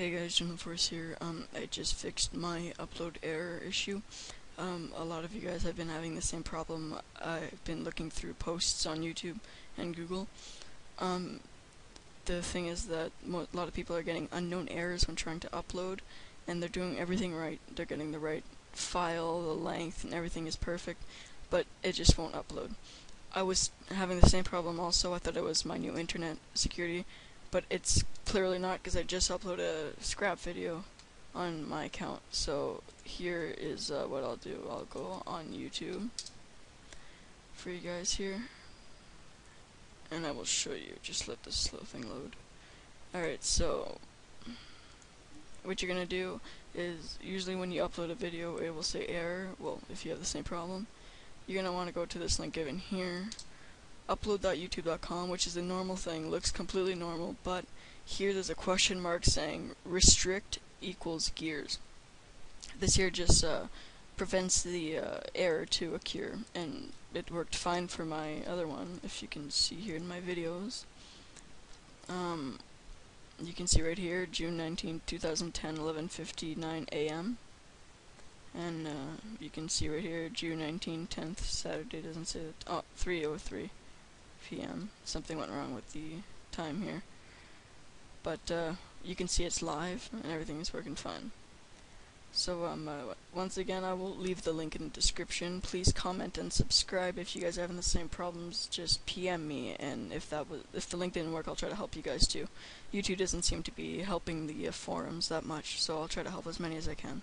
Hey guys, Jim Force here. Um, I just fixed my upload error issue. Um, a lot of you guys have been having the same problem. I've been looking through posts on YouTube and Google. Um, the thing is that a lot of people are getting unknown errors when trying to upload, and they're doing everything right. They're getting the right file, the length, and everything is perfect, but it just won't upload. I was having the same problem also. I thought it was my new internet security but it's clearly not because I just uploaded a scrap video on my account. So here is uh, what I'll do. I'll go on YouTube for you guys here, and I will show you. Just let this slow thing load. Alright, so what you're gonna do is usually when you upload a video it will say error, well if you have the same problem, you're gonna want to go to this link given here upload.youtube.com, which is a normal thing, looks completely normal, but here there's a question mark saying restrict equals gears. This here just uh, prevents the uh, error to occur, and it worked fine for my other one, if you can see here in my videos. Um, you can see right here, June 19, 2010, 11.59 a.m. And uh, you can see right here, June 19, 10th, Saturday, doesn't say that. Oh, 303 p.m. Something went wrong with the time here. But uh, you can see it's live and everything is working fine. So um, uh, once again, I will leave the link in the description. Please comment and subscribe if you guys are having the same problems. Just PM me, and if that was if the link didn't work, I'll try to help you guys too. YouTube doesn't seem to be helping the uh, forums that much, so I'll try to help as many as I can.